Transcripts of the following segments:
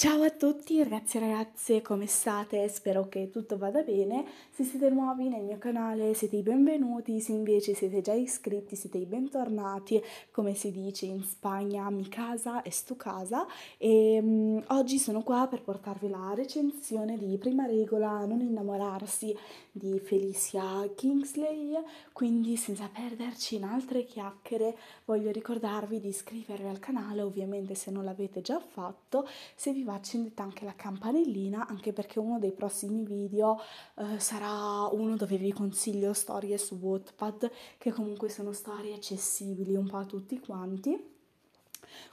Ciao a tutti ragazzi e ragazze, come state? Spero che tutto vada bene. Se siete nuovi nel mio canale siete i benvenuti, se invece siete già iscritti siete i bentornati, come si dice in Spagna, mi casa è stu casa. E um, oggi sono qua per portarvi la recensione di Prima regola non innamorarsi di Felicia Kingsley, quindi senza perderci in altre chiacchiere voglio ricordarvi di iscrivervi al canale, ovviamente se non l'avete già fatto, se vi va accendete anche la campanellina, anche perché uno dei prossimi video eh, sarà uno dove vi consiglio storie su Wattpad, che comunque sono storie accessibili un po' a tutti quanti.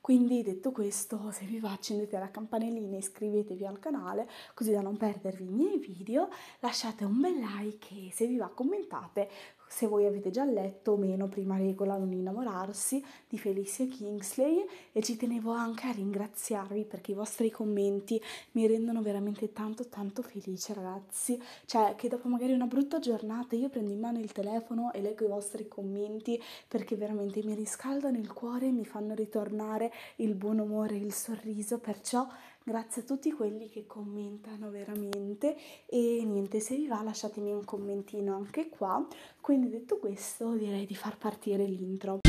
Quindi detto questo, se vi va accendete la campanellina e iscrivetevi al canale così da non perdervi i miei video, lasciate un bel like e se vi va commentate se voi avete già letto o meno Prima regola non innamorarsi di Felicia Kingsley. E ci tenevo anche a ringraziarvi perché i vostri commenti mi rendono veramente tanto tanto felice ragazzi, cioè che dopo magari una brutta giornata io prendo in mano il telefono e leggo i vostri commenti perché veramente mi riscaldano il cuore e mi fanno ritornare il buon umore e il sorriso, perciò Grazie a tutti quelli che commentano veramente e niente, se vi va lasciatemi un commentino anche qua. Quindi detto questo direi di far partire l'intro.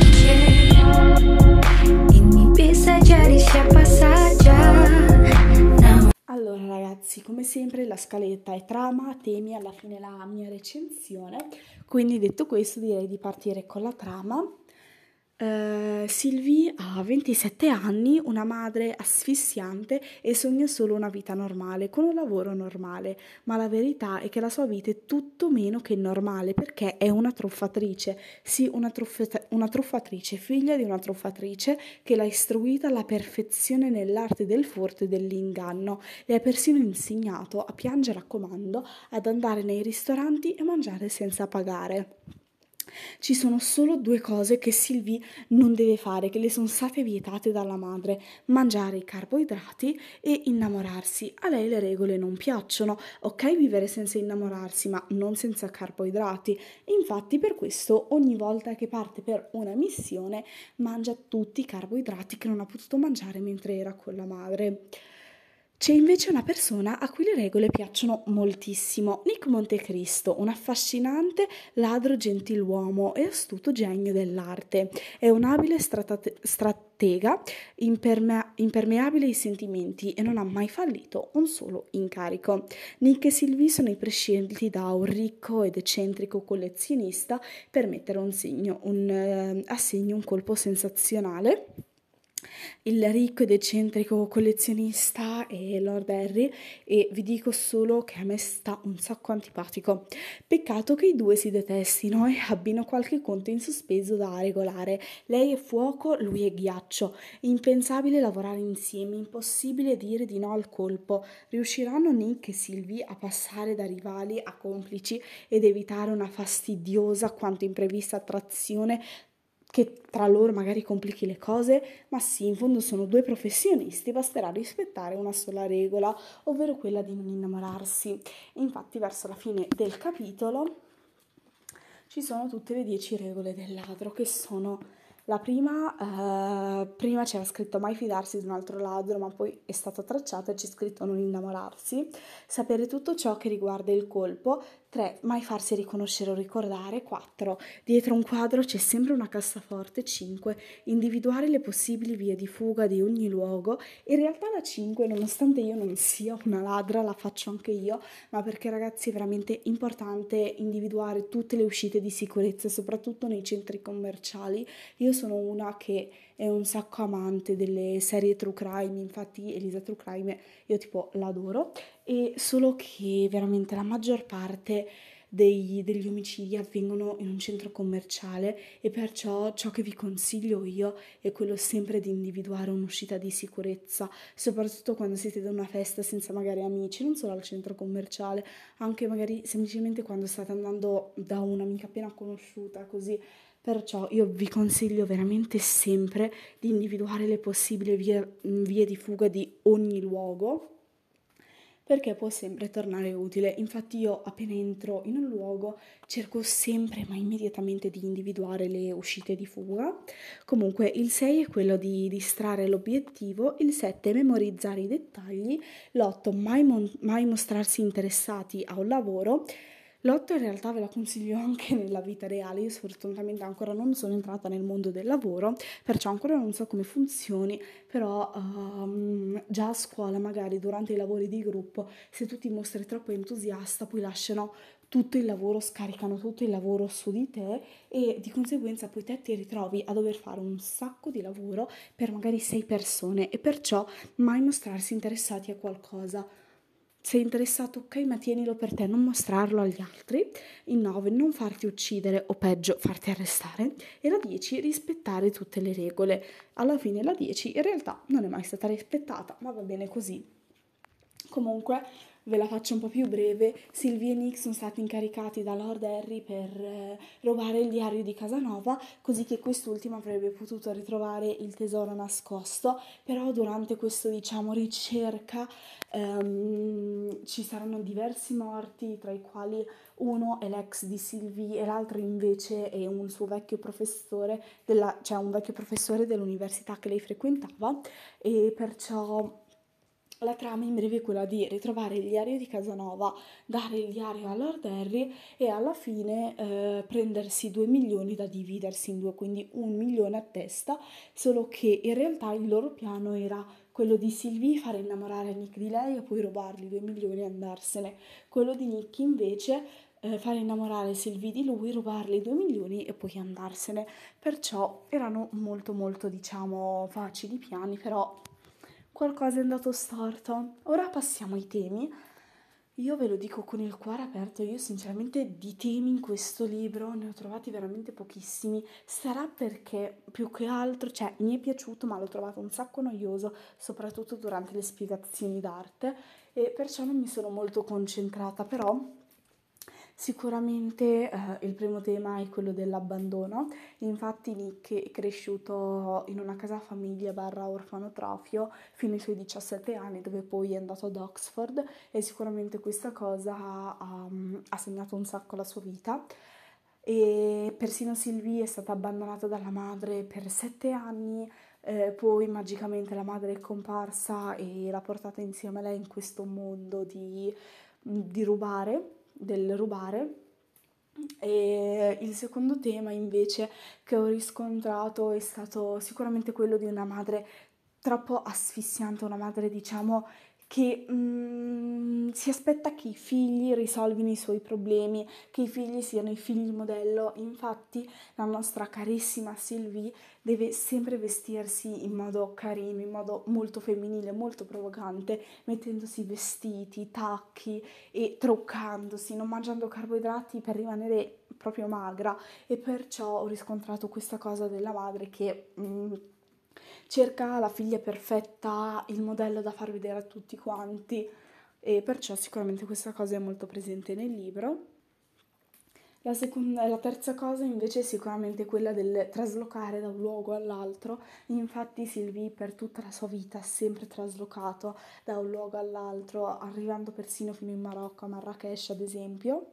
Allora ragazzi, come sempre la scaletta è trama, temi, alla fine la mia recensione. Quindi detto questo direi di partire con la trama. Uh, Sylvie ha 27 anni, una madre asfissiante e sogna solo una vita normale, con un lavoro normale, ma la verità è che la sua vita è tutto meno che normale perché è una truffatrice, sì, una, truffet- una truffatrice, figlia di una truffatrice che l'ha istruita alla perfezione nell'arte del furto e dell'inganno, le ha persino insegnato a piangere a comando, ad andare nei ristoranti e mangiare senza pagare. Ci sono solo due cose che Sylvie non deve fare, che le sono state vietate dalla madre, mangiare i carboidrati e innamorarsi. A lei le regole non piacciono, ok vivere senza innamorarsi, ma non senza carboidrati. Infatti per questo ogni volta che parte per una missione mangia tutti i carboidrati che non ha potuto mangiare mentre era con la madre. C'è invece una persona a cui le regole piacciono moltissimo, Nick Montecristo, un affascinante ladro gentiluomo e astuto genio dell'arte. È un abile stratate- stratega, impermea- impermeabile ai sentimenti e non ha mai fallito un solo incarico. Nick e Sylvie sono i prescelti da un ricco ed eccentrico collezionista per mettere un segno, un, uh, assegno un colpo sensazionale il ricco ed eccentrico collezionista è Lord Harry e vi dico solo che a me sta un sacco antipatico. Peccato che i due si detestino e abbiano qualche conto in sospeso da regolare. Lei è fuoco, lui è ghiaccio. Impensabile lavorare insieme, impossibile dire di no al colpo. Riusciranno Nick e Sylvie a passare da rivali a complici ed evitare una fastidiosa quanto imprevista attrazione che tra loro magari complichi le cose, ma sì, in fondo sono due professionisti, basterà rispettare una sola regola, ovvero quella di non innamorarsi. Infatti, verso la fine del capitolo ci sono tutte le dieci regole del ladro, che sono la prima, eh, prima c'era scritto mai fidarsi di un altro ladro, ma poi è stato tracciato e c'è scritto non innamorarsi, sapere tutto ciò che riguarda il colpo, 3. Mai farsi riconoscere o ricordare. 4. Dietro un quadro c'è sempre una cassaforte. 5. Individuare le possibili vie di fuga di ogni luogo. In realtà la 5, nonostante io non sia una ladra, la faccio anche io, ma perché ragazzi è veramente importante individuare tutte le uscite di sicurezza, soprattutto nei centri commerciali. Io sono una che è un sacco amante delle serie true crime, infatti Elisa True Crime io tipo l'adoro, e solo che veramente la maggior parte dei, degli omicidi avvengono in un centro commerciale e perciò ciò che vi consiglio io è quello sempre di individuare un'uscita di sicurezza, soprattutto quando siete da una festa senza magari amici, non solo al centro commerciale, anche magari semplicemente quando state andando da un'amica appena conosciuta, così. Perciò io vi consiglio veramente sempre di individuare le possibili vie, vie di fuga di ogni luogo perché può sempre tornare utile. Infatti io appena entro in un luogo cerco sempre ma immediatamente di individuare le uscite di fuga. Comunque il 6 è quello di distrarre l'obiettivo, il 7 è memorizzare i dettagli, l'8 mai, mon- mai mostrarsi interessati a un lavoro L'otto in realtà ve la consiglio anche nella vita reale, io sfortunatamente ancora non sono entrata nel mondo del lavoro, perciò ancora non so come funzioni, però um, già a scuola magari durante i lavori di gruppo, se tu ti mostri troppo entusiasta, poi lasciano tutto il lavoro, scaricano tutto il lavoro su di te e di conseguenza poi te ti ritrovi a dover fare un sacco di lavoro per magari sei persone e perciò mai mostrarsi interessati a qualcosa sei interessato, ok, ma tienilo per te, non mostrarlo agli altri. Il 9, non farti uccidere o peggio, farti arrestare. E la 10, rispettare tutte le regole. Alla fine la 10 in realtà non è mai stata rispettata, ma va bene così. Comunque, ve la faccio un po' più breve, Sylvie e Nick sono stati incaricati da Lord Harry per eh, rubare il diario di Casanova, così che quest'ultimo avrebbe potuto ritrovare il tesoro nascosto, però durante questa, diciamo, ricerca ehm, ci saranno diversi morti, tra i quali uno è l'ex di Sylvie e l'altro invece è un suo vecchio professore, della, cioè un vecchio professore dell'università che lei frequentava. E perciò la trama in breve è quella di ritrovare il diario di Casanova, dare il diario a Lord Harry e alla fine eh, prendersi due milioni da dividersi in due, quindi un milione a testa, solo che in realtà il loro piano era quello di Sylvie fare innamorare Nick di lei e poi rubargli due milioni e andarsene. Quello di Nick invece eh, fare innamorare Sylvie di lui, rubargli due milioni e poi andarsene. Perciò erano molto molto diciamo facili piani, però qualcosa è andato storto. Ora passiamo ai temi. Io ve lo dico con il cuore aperto, io sinceramente di temi in questo libro ne ho trovati veramente pochissimi. Sarà perché più che altro, cioè mi è piaciuto ma l'ho trovato un sacco noioso, soprattutto durante le spiegazioni d'arte e perciò non mi sono molto concentrata, però Sicuramente eh, il primo tema è quello dell'abbandono, infatti Nick è cresciuto in una casa famiglia barra orfanotrofio fino ai suoi 17 anni dove poi è andato ad Oxford e sicuramente questa cosa ha, ha segnato un sacco la sua vita. E persino Sylvie è stata abbandonata dalla madre per 7 anni, eh, poi magicamente la madre è comparsa e l'ha portata insieme a lei in questo mondo di, di rubare del rubare. E il secondo tema invece che ho riscontrato è stato sicuramente quello di una madre troppo asfissiante, una madre diciamo che mm, si aspetta che i figli risolvino i suoi problemi, che i figli siano i figli modello. Infatti la nostra carissima Sylvie deve sempre vestirsi in modo carino, in modo molto femminile, molto provocante, mettendosi vestiti, tacchi e truccandosi, non mangiando carboidrati per rimanere proprio magra e perciò ho riscontrato questa cosa della madre che... Mm, cerca la figlia perfetta, il modello da far vedere a tutti quanti. E perciò sicuramente questa cosa è molto presente nel libro. La, seconda, la terza cosa invece è sicuramente quella del traslocare da un luogo all'altro, infatti Sylvie per tutta la sua vita ha sempre traslocato da un luogo all'altro, arrivando persino fino in Marocco, a Marrakesh ad esempio.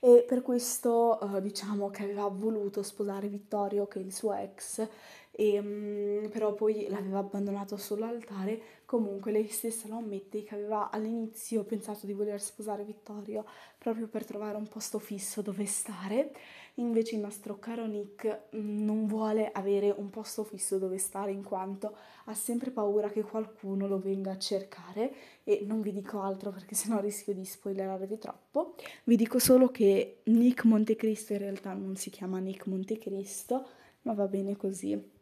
E per questo uh, diciamo che aveva voluto sposare Vittorio che è il suo ex e, um, però poi l'aveva abbandonato sull'altare. Comunque lei stessa lo ammette che aveva all'inizio pensato di voler sposare Vittorio proprio per trovare un posto fisso dove stare, invece il nostro caro Nick mm, non vuole avere un posto fisso dove stare in quanto ha sempre paura che qualcuno lo venga a cercare e non vi dico altro perché sennò rischio di spoilerarvi troppo. Vi dico solo che Nick Montecristo in realtà non si chiama Nick Montecristo, ma va bene così.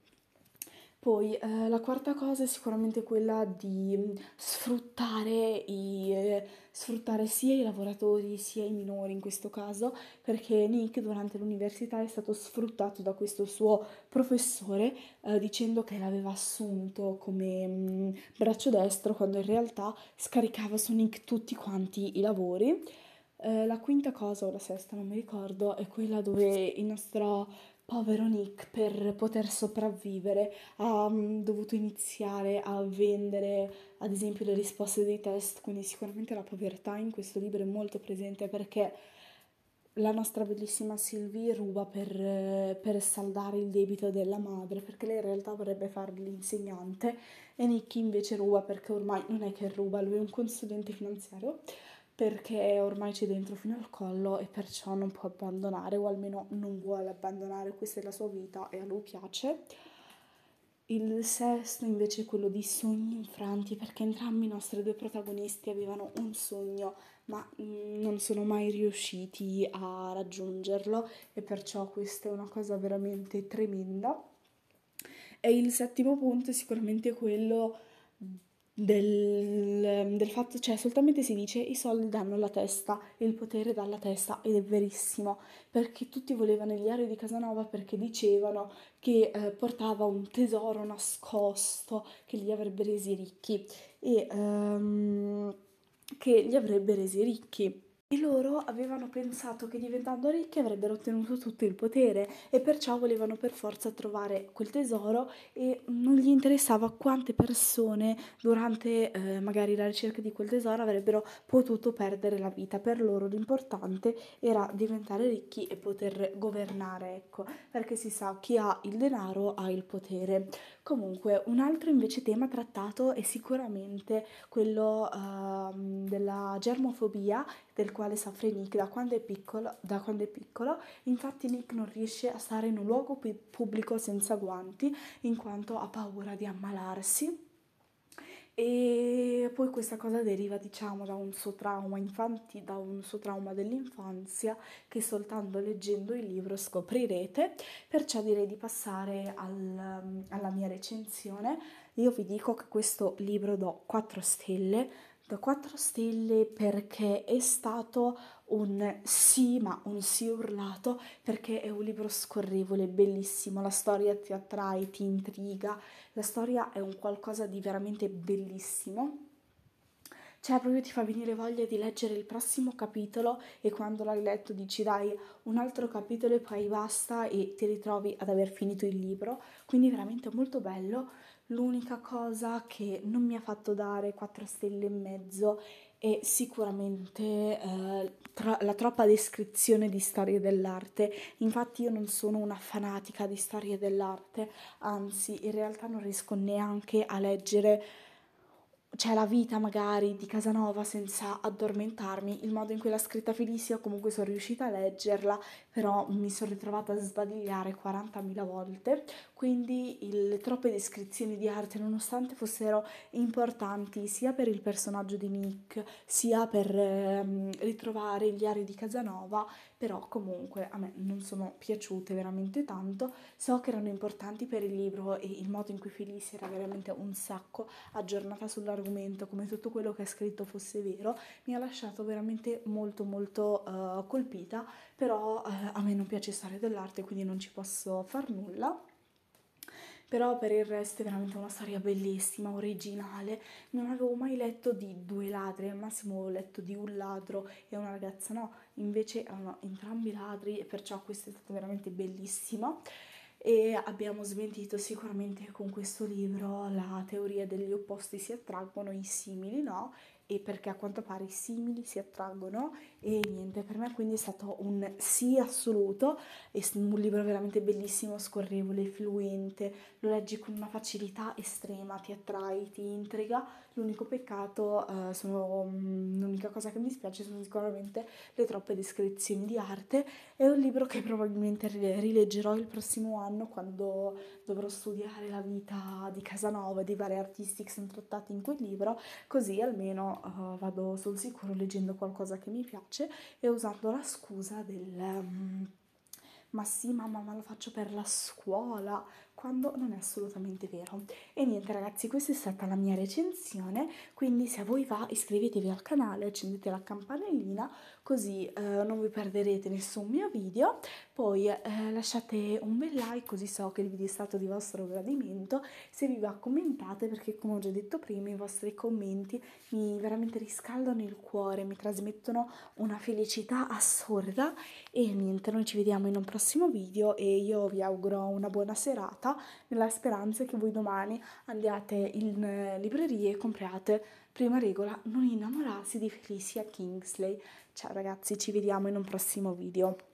Poi eh, la quarta cosa è sicuramente quella di mm, sfruttare, i, eh, sfruttare sia i lavoratori sia i minori in questo caso, perché Nick durante l'università è stato sfruttato da questo suo professore eh, dicendo che l'aveva assunto come mh, mm, braccio destro quando in realtà scaricava su Nick tutti quanti i lavori. Eh, la quinta cosa, o la sesta, non mi ricordo, è quella dove il nostro povero Nick per poter sopravvivere ha um, dovuto iniziare a vendere ad esempio le risposte dei test, quindi sicuramente la povertà in questo libro è molto presente perché la nostra bellissima Sylvie ruba per, per, saldare il debito della madre, perché lei in realtà vorrebbe fare l'insegnante e Nicky invece ruba perché ormai non è che ruba, lui è un consulente finanziario, perché ormai c'è dentro fino al collo e perciò non può abbandonare, o almeno non vuole abbandonare, questa è la sua vita e a lui piace. Il sesto invece è quello di sogni infranti, perché entrambi i nostri due protagonisti avevano un sogno, ma mm, non sono mai riusciti a raggiungerlo e perciò questa è una cosa veramente tremenda. E il settimo punto è sicuramente quello del, del, fatto, cioè soltanto si dice i soldi danno la testa, il potere dà la testa ed è verissimo, perché tutti volevano il diario di Casanova perché dicevano che eh, portava un tesoro nascosto che li avrebbe resi ricchi e um, che li avrebbe resi ricchi. E loro avevano pensato che diventando ricchi avrebbero ottenuto tutto il potere e perciò volevano per forza trovare quel tesoro e non gli interessava quante persone durante eh, magari la ricerca di quel tesoro avrebbero potuto perdere la vita. Per loro l'importante era diventare ricchi e poter governare, ecco, perché si sa chi ha il denaro ha il potere. Comunque, un altro invece tema trattato è sicuramente quello uh, della germofobia del quale soffre Nick da quando, piccolo, da quando è piccolo. Infatti Nick non riesce a stare in un luogo pubblico senza guanti in quanto ha paura di ammalarsi. E poi questa cosa deriva, diciamo, da un suo trauma infanti, da un suo trauma dell'infanzia che soltanto leggendo il libro scoprirete. Perciò direi di passare al, alla mia recensione. Io vi dico che questo libro do 4 stelle da 4 stelle perché è stato un sì, ma un sì urlato, perché è un libro scorrevole, bellissimo, la storia ti attrae, ti intriga, la storia è un qualcosa di veramente bellissimo. Cioè, proprio ti fa venire voglia di leggere il prossimo capitolo e quando l'hai letto dici dai un altro capitolo e poi basta e ti ritrovi ad aver finito il libro. Quindi veramente molto bello. L'unica cosa che non mi ha fatto dare 4 stelle e mezzo è sicuramente eh, tra- la troppa descrizione di storie dell'arte. Infatti io non sono una fanatica di storie dell'arte, anzi in realtà non riesco neanche a leggere c'è la vita magari di Casanova senza addormentarmi, il modo in cui l'ha scritta Felicia comunque sono riuscita a leggerla, però mi sono ritrovata a sbadigliare 40.000 volte, quindi le troppe descrizioni di arte, nonostante fossero importanti sia per il personaggio di Nick, sia per ehm, ritrovare il diario di Casanova, però comunque a me non sono piaciute veramente tanto, so che erano importanti per il libro e il modo in cui Felicia era veramente un sacco aggiornata sull'argomento, come tutto quello che ha scritto fosse vero, mi ha lasciato veramente molto molto uh, colpita, però uh, a me non piace storia dell'arte, quindi non ci posso far nulla. Però per il resto è veramente una storia bellissima, originale. Non avevo mai letto di due ladri, al massimo avevo letto di un ladro e una ragazza, no, invece erano entrambi ladri e perciò questo è stato veramente bellissimo. E abbiamo smentito sicuramente con questo libro la teoria degli opposti si attraggono, i simili no, e perché a quanto pare i simili si attraggono e niente, per me quindi è stato un sì assoluto, è un libro veramente bellissimo, scorrevole, fluente, lo leggi con una facilità estrema, ti attrae, ti intriga, l'unico peccato, uh, sono, um, l'unica cosa che mi dispiace sono sicuramente le troppe descrizioni di arte, è un libro che probabilmente rileggerò il prossimo anno quando dovrò studiare la vita di Casanova e di vari artisti che sono trattati in quel libro, così almeno uh, vado sul sicuro leggendo qualcosa che mi piace e usando la scusa del... Um, ma sì mamma, ma lo faccio per la scuola, quando non è assolutamente vero. E niente ragazzi, questa è stata la mia recensione, quindi se a voi va iscrivetevi al canale, accendete la campanellina così eh, non vi perderete nessun mio video, poi eh, lasciate un bel like così so che il video è stato di vostro gradimento, se vi va commentate perché come ho già detto prima i vostri commenti mi veramente riscaldano il cuore, mi trasmettono una felicità assurda. E niente, noi ci vediamo in un prossimo video e io vi auguro una buona serata nella speranza che voi domani andiate in eh, libreria e compriate prima regola non innamorarsi di Felicia Kingsley. Ciao ragazzi, ci vediamo in un prossimo video.